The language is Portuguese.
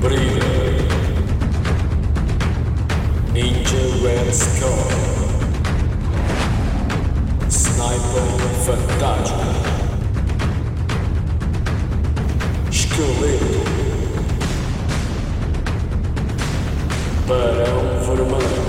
Brilho, Ninja Ramscore. Sniper Fantástico, Esqueleto. Barão Vermelho.